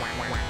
Wow, wow, wow.